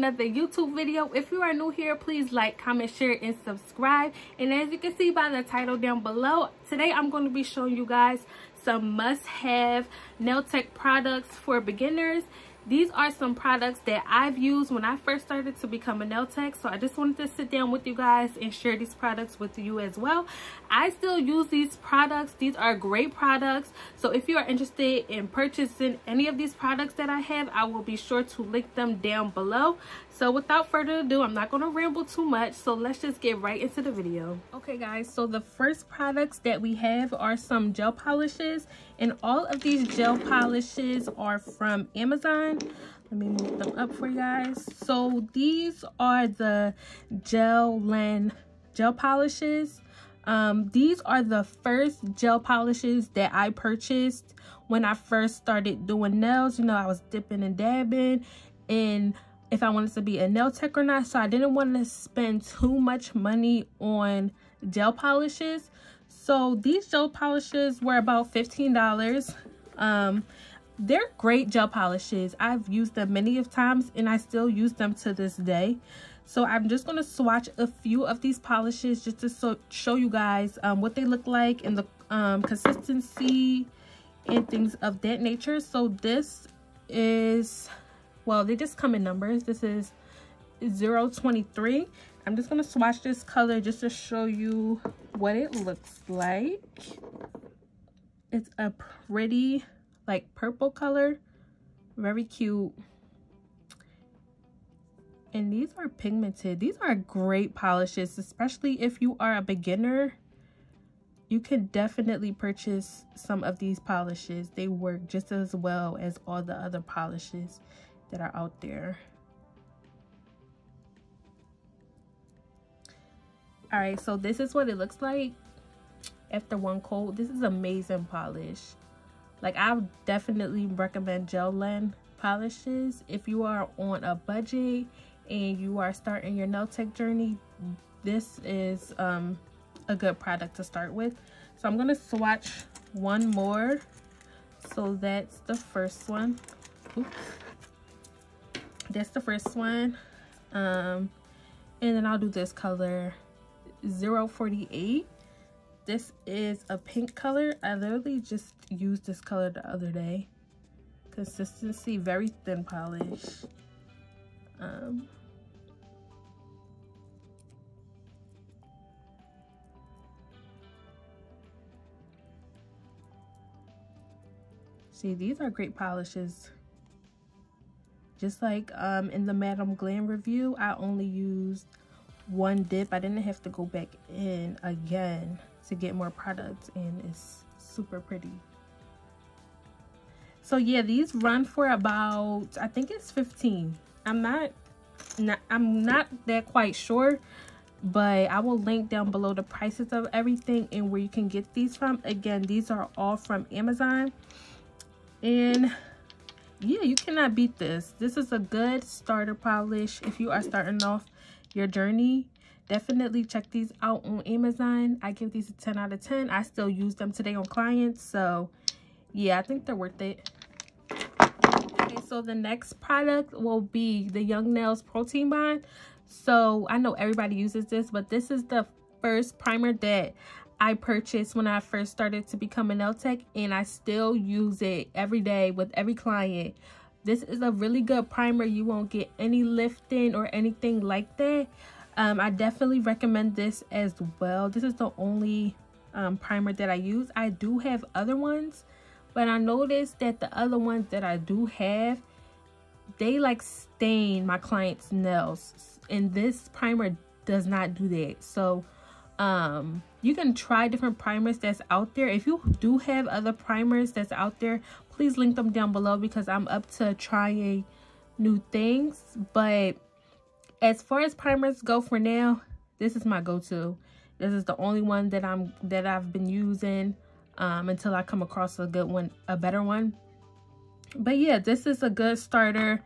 another YouTube video. If you are new here, please like, comment, share, and subscribe. And as you can see by the title down below, today I'm going to be showing you guys some must-have nail tech products for beginners these are some products that I've used when I first started to become a nail tech. So I just wanted to sit down with you guys and share these products with you as well. I still use these products. These are great products. So if you are interested in purchasing any of these products that I have, I will be sure to link them down below. So without further ado, I'm not going to ramble too much. So let's just get right into the video. Okay guys, so the first products that we have are some gel polishes. And all of these gel polishes are from Amazon. Let me move them up for you guys. So these are the Gellen gel polishes. Um, these are the first gel polishes that I purchased when I first started doing nails. You know, I was dipping and dabbing and if I wanted to be a nail tech or not. So I didn't want to spend too much money on gel polishes. So these gel polishes were about $15. Um, they're great gel polishes. I've used them many of times and I still use them to this day. So I'm just going to swatch a few of these polishes just to so show you guys um, what they look like and the um, consistency and things of that nature. So this is well they just come in numbers. This is 023 i'm just going to swatch this color just to show you what it looks like. It's a pretty like purple color. Very cute. And these are pigmented. These are great polishes especially if you are a beginner. You can definitely purchase some of these polishes. They work just as well as all the other polishes that are out there. All right, so this is what it looks like after one coat. This is amazing polish. Like I definitely recommend Gellen polishes if you are on a budget and you are starting your nail tech journey. This is um, a good product to start with. So I'm gonna swatch one more. So that's the first one. Oops that's the first one. Um and then i'll do this color. 048 this is a pink color. I literally just used this color the other day. Consistency very thin polish. Um see these are great polishes just like um, in the Madam Glam review, I only used one dip. I didn't have to go back in again to get more products and it's super pretty. So yeah, these run for about, I think it's 15. I'm not, not I'm not that quite sure, but I will link down below the prices of everything and where you can get these from. Again, these are all from Amazon. And yeah you cannot beat this. This is a good starter polish. If you are starting off your journey definitely check these out on amazon. I give these a 10 out of 10 i still use them today on clients so yeah i think they're worth it. Okay so the next product will be the young nails protein bond. So i know everybody uses this but this is the first primer that I purchased when I first started to become an nail tech and I still use it every day with every client. This is a really good primer. You won't get any lifting or anything like that. Um, I definitely recommend this as well. This is the only um, primer that I use. I do have other ones, but I noticed that the other ones that I do have, they like stain my client's nails. And this primer does not do that. So, um, you can try different primers that's out there. If you do have other primers that's out there please link them down below because i'm up to trying new things. But as far as primers go for now this is my go-to. This is the only one that i'm that i've been using um, until i come across a good one a better one. But yeah this is a good starter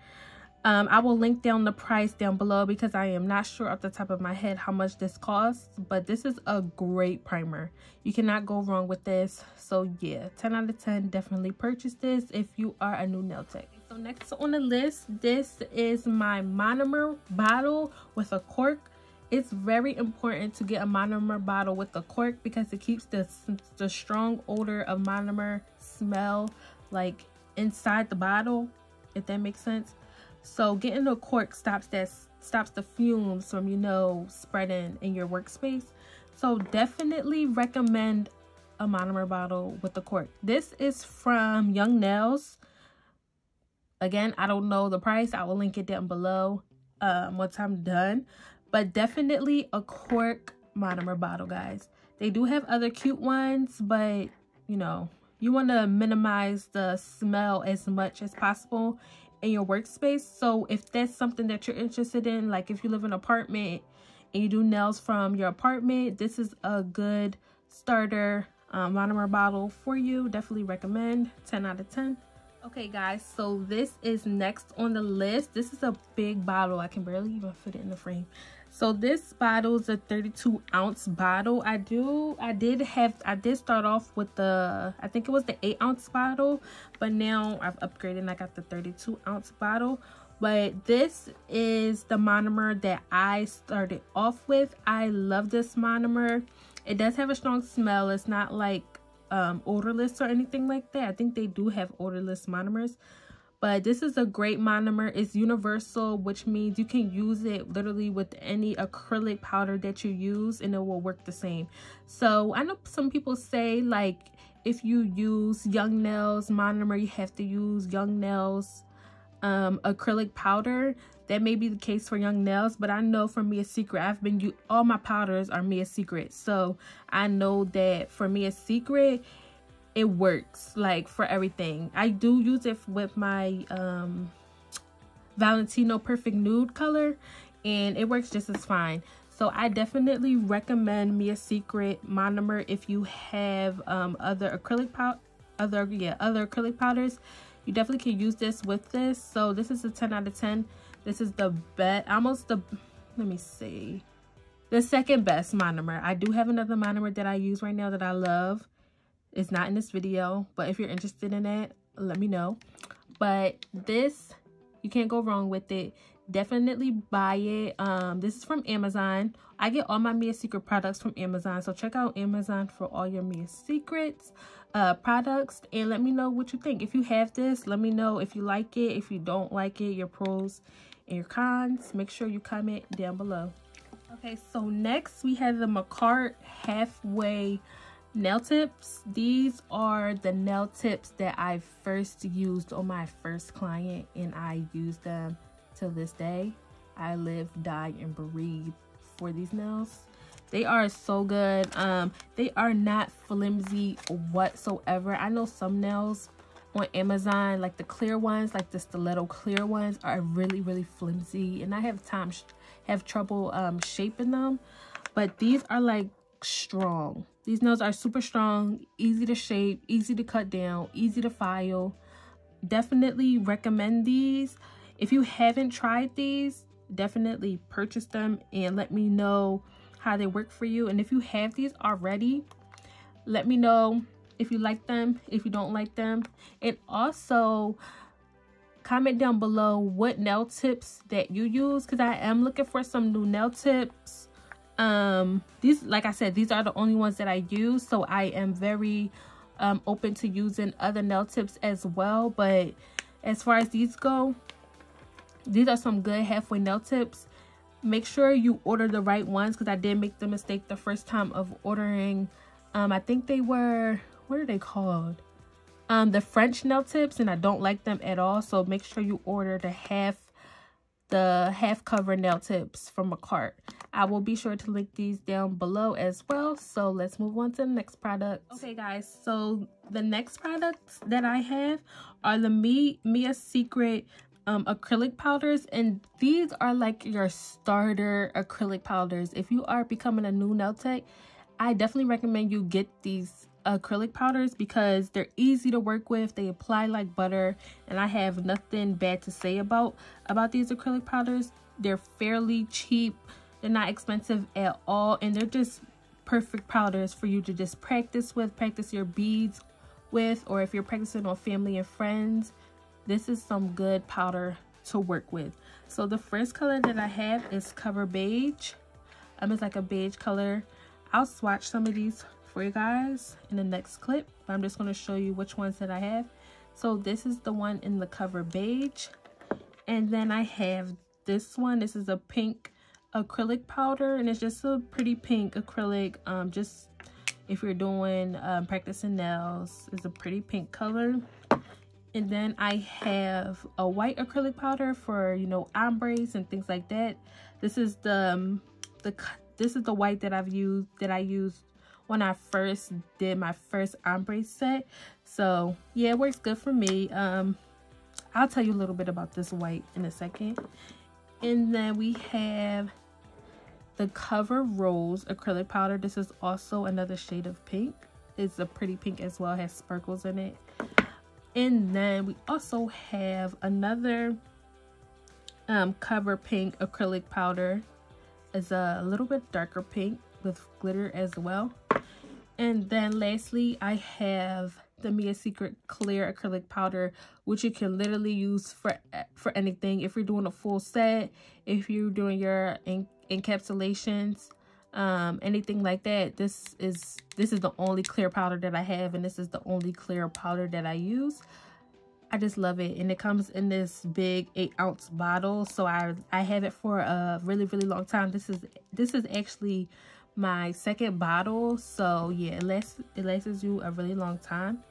um, I will link down the price down below because I am not sure off the top of my head how much this costs. But this is a great primer. You cannot go wrong with this. So yeah, 10 out of 10. Definitely purchase this if you are a new nail tech. so next on the list, this is my monomer bottle with a cork. It's very important to get a monomer bottle with a cork because it keeps the, the strong odor of monomer smell like inside the bottle, if that makes sense. So getting a cork stops that stops the fumes from, you know, spreading in your workspace. So definitely recommend a monomer bottle with the cork. This is from Young Nails. Again, I don't know the price. I will link it down below um, once I'm done. But definitely a cork monomer bottle, guys. They do have other cute ones, but, you know, you want to minimize the smell as much as possible in your workspace. So if that's something that you're interested in, like if you live in an apartment and you do nails from your apartment, this is a good starter um, monomer bottle for you. Definitely recommend 10 out of 10. Okay guys, so this is next on the list. This is a big bottle. I can barely even fit it in the frame. So this bottle is a 32 ounce bottle. I do, I did have, I did start off with the, I think it was the 8 ounce bottle. But now I've upgraded and I got the 32 ounce bottle. But this is the monomer that I started off with. I love this monomer. It does have a strong smell. It's not like um, odorless or anything like that. I think they do have odorless monomers. But this is a great monomer. It's universal, which means you can use it literally with any acrylic powder that you use and it will work the same. So I know some people say like if you use Young Nails monomer, you have to use Young Nails um, acrylic powder. That may be the case for Young Nails, but I know for Mia Secret, I've been, you all my powders are Mia Secret. So I know that for Mia Secret, it works like for everything. I do use it with my um, Valentino Perfect Nude color and it works just as fine. So I definitely recommend Mia Secret monomer if you have um, other acrylic powder, other yeah, other acrylic powders. You definitely can use this with this. So this is a 10 out of 10 this is the best almost the let me see the second best monomer. I do have another monomer that i use right now that i love it's not in this video but if you're interested in it let me know. But this you can't go wrong with it. Definitely buy it. Um this is from amazon. I get all my mia secret products from amazon so check out amazon for all your mia secrets uh products and let me know what you think. If you have this let me know if you like it. If you don't like it your pros and your cons make sure you comment down below. Okay so next we have the Makartt halfway nail tips these are the nail tips that i first used on my first client and i use them till this day. I live, die, and breathe for these nails. They are so good. Um, they are not flimsy whatsoever. I know some nails on Amazon, like the clear ones, like the stiletto clear ones, are really, really flimsy. And I have time have trouble um, shaping them. But these are like strong. These nails are super strong, easy to shape, easy to cut down, easy to file. Definitely recommend these. If you haven't tried these, definitely purchase them and let me know how they work for you. And if you have these already, let me know if you like them, if you don't like them. And also comment down below what nail tips that you use because I am looking for some new nail tips. Um, these, like I said, these are the only ones that I use. So I am very um, open to using other nail tips as well. But as far as these go, these are some good halfway nail tips make sure you order the right ones because i did make the mistake the first time of ordering um i think they were what are they called um the french nail tips and i don't like them at all so make sure you order the half the half cover nail tips from Makartt i will be sure to link these down below as well. So let's move on to the next product. Okay guys so the next products that i have are the me mia secret um, acrylic powders. And these are like your starter acrylic powders. If you are becoming a new nail tech i definitely recommend you get these acrylic powders because they're easy to work with they apply like butter and i have nothing bad to say about about these acrylic powders they're fairly cheap they're not expensive at all and they're just perfect powders for you to just practice with practice your beads with or if you're practicing on family and friends this is some good powder to work with. So the first color that I have is Cover Beige. Um, it's like a beige color. I'll swatch some of these for you guys in the next clip. But I'm just going to show you which ones that I have. So this is the one in the Cover Beige. And then I have this one. This is a pink acrylic powder. And it's just a pretty pink acrylic. Um, just if you're doing um, practicing nails. It's a pretty pink color. And then I have a white acrylic powder for, you know, ombres and things like that. This is the, um, the this is the white that I've used, that I used when I first did my first ombre set. So, yeah, it works good for me. Um, I'll tell you a little bit about this white in a second. And then we have the Cover Rose acrylic powder. This is also another shade of pink. It's a pretty pink as well. It has sparkles in it. And then we also have another um, Cover Pink acrylic powder. It's a little bit darker pink with glitter as well. And then lastly, I have the Mia Secret Clear Acrylic Powder, which you can literally use for for anything. If you're doing a full set, if you're doing your en encapsulations, um, anything like that, this is this is the only clear powder that I have, and this is the only clear powder that I use. I just love it, and it comes in this big eight ounce bottle, so I I have it for a really really long time. This is this is actually my second bottle so yeah it lasts it lasts you a really long time.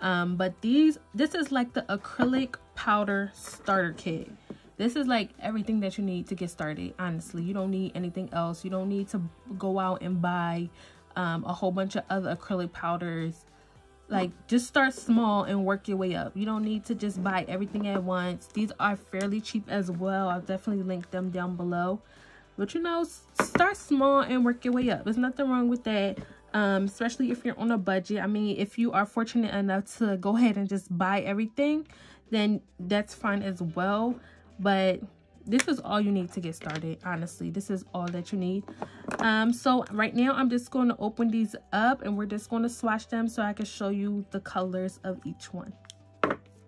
Um but these this is like the acrylic powder starter kit. This is like everything that you need to get started honestly. You don't need anything else. You don't need to go out and buy um, a whole bunch of other acrylic powders. Like just start small and work your way up. You don't need to just buy everything at once. These are fairly cheap as well. I'll definitely link them down below but you know, start small and work your way up. There's nothing wrong with that. Um, especially if you're on a budget. I mean, if you are fortunate enough to go ahead and just buy everything, then that's fine as well. But this is all you need to get started honestly this is all that you need um so right now i'm just going to open these up and we're just going to swatch them so i can show you the colors of each one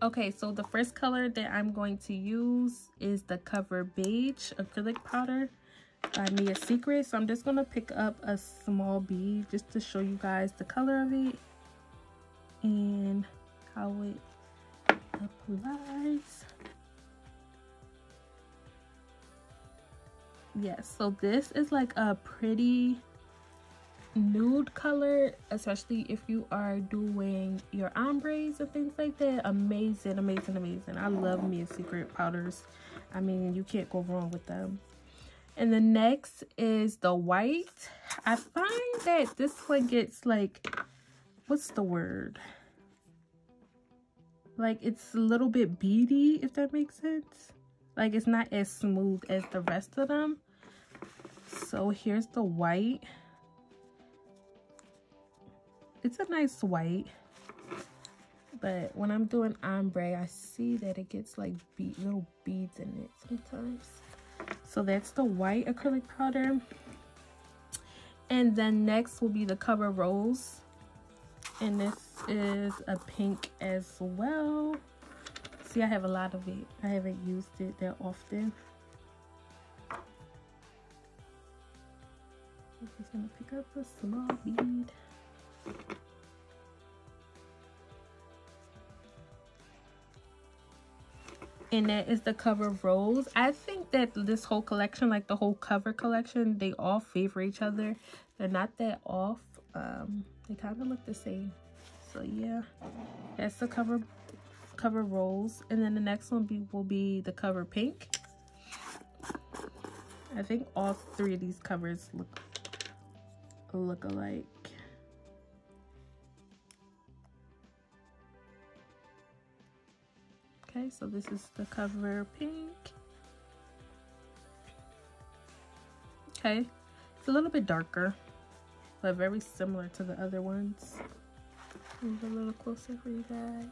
okay so the first color that i'm going to use is the cover beige acrylic powder Uh, by Mia Secret. So I'm just going to pick up a small bead just to show you guys the color of it and how it applies. Yes, so this is like a pretty nude color, especially if you are doing your ombres and things like that. Amazing, amazing, amazing. I love Mia Secret powders. I mean, you can't go wrong with them. And the next is the white. I find that this one gets like, what's the word? Like it's a little bit beady, if that makes sense. Like it's not as smooth as the rest of them. So here's the white. It's a nice white. But when I'm doing ombre, I see that it gets like be little beads in it sometimes. So that's the white acrylic powder. And then next will be the Cover Rose. And this is a pink as well. See, I have a lot of it. I haven't used it that often. I'm just gonna pick up a small bead. And that is the cover rose. I think that this whole collection like the whole cover collection they all favor each other. They're not that off. Um they kind of look the same. So yeah. That's the cover cover rose. And then the next one be, will be the cover pink. I think all three of these covers look look alike okay so this is the cover pink. Okay it's a little bit darker but very similar to the other ones. Move a little closer for you guys.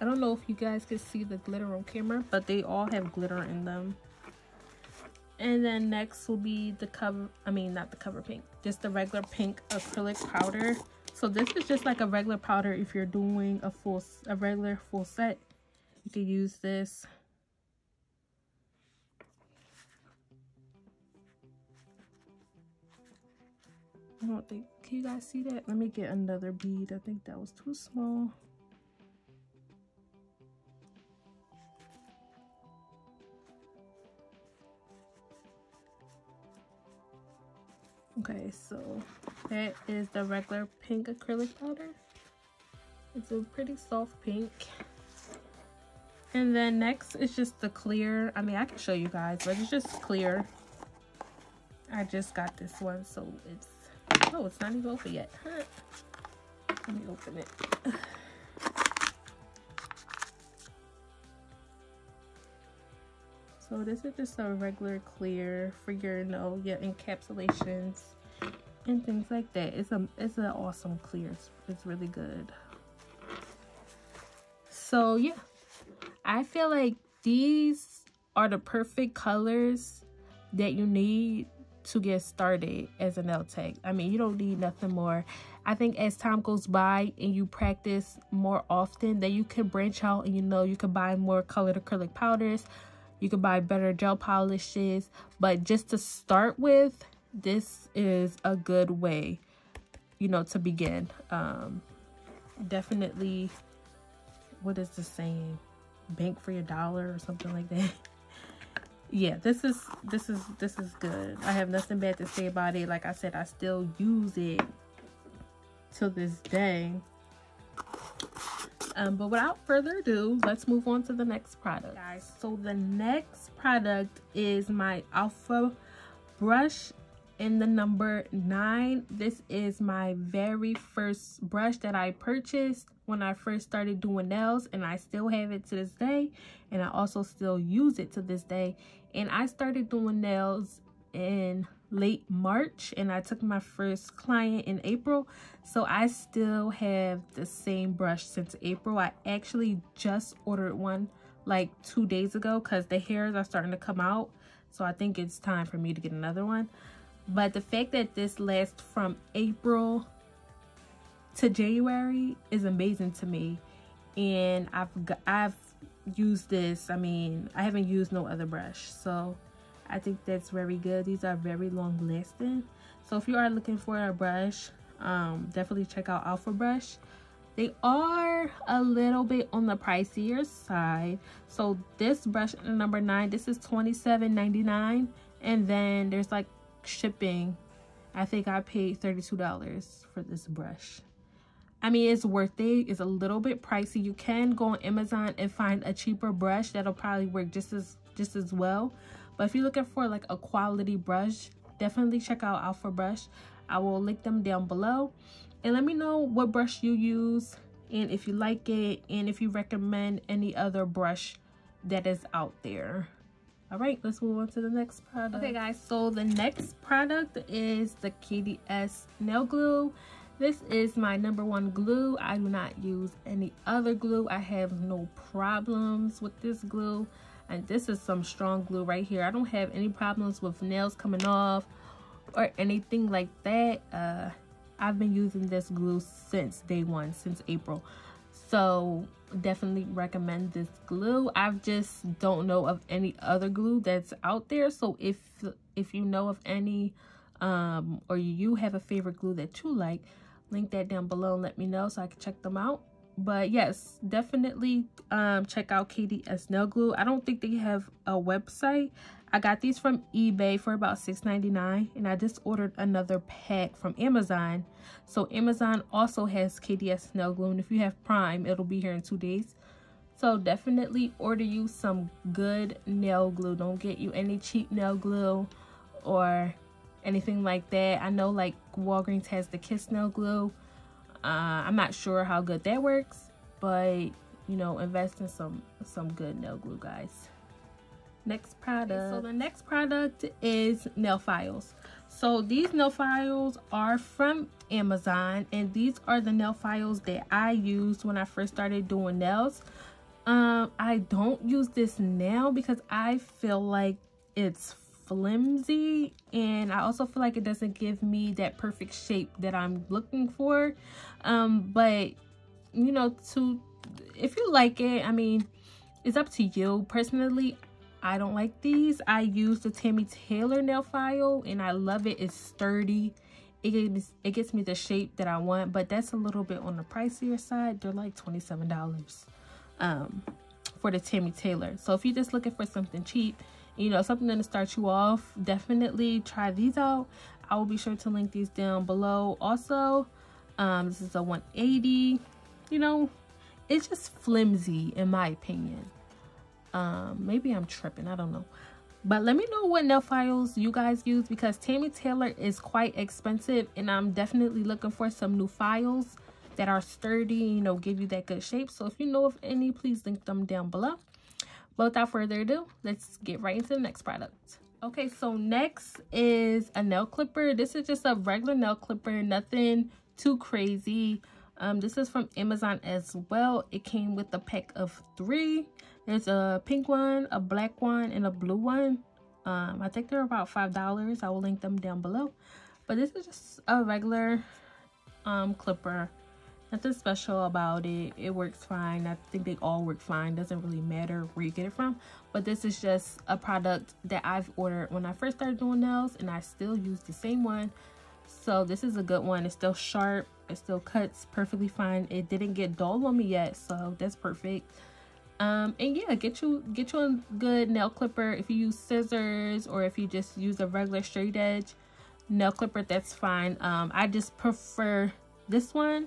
I don't know if you guys can see the glitter on camera but they all have glitter in them. And then next will be the cover i mean not the cover pink just the regular pink acrylic powder. So this is just like a regular powder if you're doing a full a regular full set you can use this. I don't think, can you guys see that? Let me get another bead. I think that was too small. Okay, so that is the regular pink acrylic powder. It's a pretty soft pink. And then next is just the clear. I mean, I can show you guys, but it's just clear. I just got this one, so it's... Oh, it's not even open yet. Huh. Let me open it. So this is just a regular clear for your, you know, your encapsulations and things like that. It's a it's an awesome clear. It's, it's really good. So yeah, I feel like these are the perfect colors that you need to get started as a nail tech. I mean, you don't need nothing more. I think as time goes by and you practice more often, that you can branch out and you know you can buy more colored acrylic powders, you can buy better gel polishes, but just to start with, this is a good way, you know, to begin. Um, definitely, what is the saying? Bank for your dollar or something like that. yeah, this is, this is, this is good. I have nothing bad to say about it. Like I said, I still use it to this day. Um, but without further ado, let's move on to the next product. Guys, so the next product is my Alpha brush in the number nine. This is my very first brush that I purchased when I first started doing nails and I still have it to this day and I also still use it to this day. And I started doing nails in late March and I took my first client in April. So I still have the same brush since April. I actually just ordered one like two days ago because the hairs are starting to come out. So I think it's time for me to get another one. But the fact that this lasts from April to January is amazing to me. And I've I've used this. I mean, I haven't used no other brush. So I think that's very good. These are very long lasting. So if you are looking for a brush, um, definitely check out Alpha Brush. They are a little bit on the pricier side. So this brush number nine, this is $27.99. And then there's like shipping. I think I paid $32 for this brush. I mean, it's worth it. It's a little bit pricey. You can go on Amazon and find a cheaper brush that'll probably work just as just as well. But if you're looking for like a quality brush, definitely check out Alpha Brush. I will link them down below. And let me know what brush you use and if you like it and if you recommend any other brush that is out there. All right, let's move on to the next product. Okay, guys, so the next product is the KDS nail glue. This is my number one glue. I do not use any other glue. I have no problems with this glue. And this is some strong glue right here. I don't have any problems with nails coming off or anything like that. Uh i've been using this glue since day one since april. So definitely recommend this glue. I just don't know of any other glue that's out there. So if if you know of any um or you have a favorite glue that you like link that down below and let me know so i can check them out. But yes definitely um check out kds nail glue i don't think they have a website. I got these from ebay for about $6.99 and i just ordered another pack from amazon. So amazon also has kds nail glue and if you have prime it'll be here in two days. So definitely order you some good nail glue don't get you any cheap nail glue or anything like that i know like walgreens has the kiss nail glue uh, I'm not sure how good that works, but you know, invest in some some good nail glue, guys. Next product. So the next product is nail files. So these nail files are from Amazon, and these are the nail files that I used when I first started doing nails. Um, I don't use this now because I feel like it's flimsy and I also feel like it doesn't give me that perfect shape that I'm looking for um but you know to if you like it I mean it's up to you. Personally, I don't like these. I use the Tammy Taylor nail file and I love it. It's sturdy. It gets, it gets me the shape that I want, but that's a little bit on the pricier side. They're like $27 um, for the Tammy Taylor. So if you're just looking for something cheap, you know, something to start you off, definitely try these out. I will be sure to link these down below. Also, um, this is a 180. You know, it's just flimsy in my opinion. Um, maybe I'm tripping. I don't know. But let me know what nail files you guys use because Tammy Taylor is quite expensive and I'm definitely looking for some new files that are sturdy, you know, give you that good shape. So if you know of any, please link them down below. But without further ado, let's get right into the next product. Okay, so next is a nail clipper. This is just a regular nail clipper, nothing too crazy. Um, this is from Amazon as well. It came with a pack of three. There's a pink one, a black one, and a blue one. Um, I think they're about $5. I will link them down below. But this is just a regular um, clipper. Nothing special about it. It works fine. I think they all work fine. Doesn't really matter where you get it from. But this is just a product that I've ordered when I first started doing nails. And I still use the same one. So this is a good one. It's still sharp it still cuts perfectly fine it didn't get dull on me yet so that's perfect um and yeah get you get you a good nail clipper if you use scissors or if you just use a regular straight edge nail clipper that's fine um i just prefer this one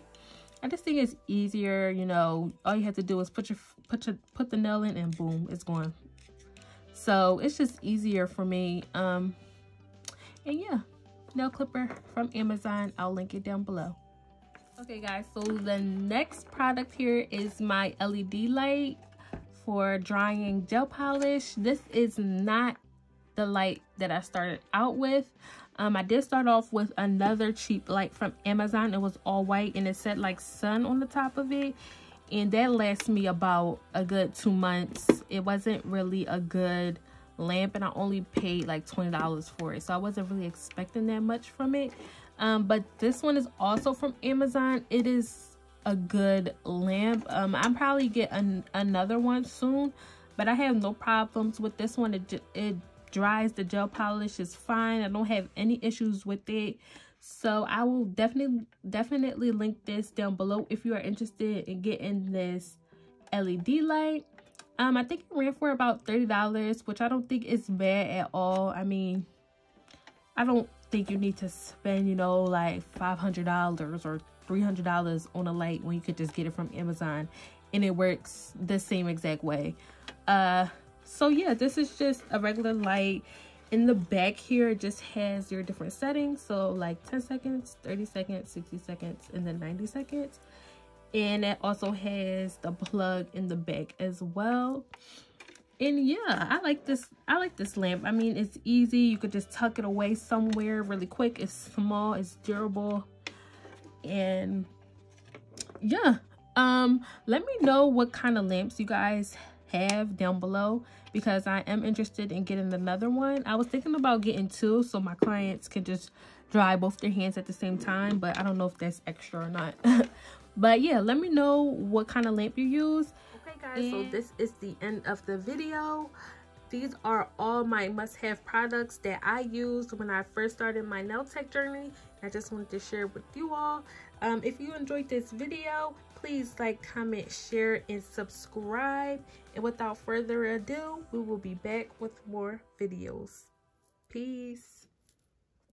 i just think it's easier you know all you have to do is put your put your put the nail in and boom it's going so it's just easier for me um and yeah nail clipper from amazon i'll link it down below Okay guys, so the next product here is my LED light for drying gel polish. This is not the light that I started out with. Um, I did start off with another cheap light from Amazon. It was all white and it said like sun on the top of it. And that lasts me about a good two months. It wasn't really a good lamp and I only paid like $20 for it. So I wasn't really expecting that much from it. Um, but this one is also from Amazon. It is a good lamp. Um, I'm probably get an, another one soon, but I have no problems with this one. It, it dries, the gel polish is fine. I don't have any issues with it. So I will definitely, definitely link this down below if you are interested in getting this LED light. Um, I think it ran for about $30, which I don't think is bad at all. I mean, I don't think you need to spend, you know, like $500 or $300 on a light when you could just get it from Amazon and it works the same exact way. Uh, so yeah, this is just a regular light. In the back here, it just has your different settings. So like 10 seconds, 30 seconds, 60 seconds, and then 90 seconds. And it also has the plug in the back as well and yeah i like this i like this lamp i mean it's easy you could just tuck it away somewhere really quick it's small it's durable and yeah um let me know what kind of lamps you guys have down below because i am interested in getting another one i was thinking about getting two so my clients can just dry both their hands at the same time but i don't know if that's extra or not but yeah let me know what kind of lamp you use Okay guys so this is the end of the video these are all my must-have products that I used when I first started my nail tech journey. I just wanted to share with you all. Um, if you enjoyed this video, please like, comment, share, and subscribe. And without further ado, we will be back with more videos. Peace.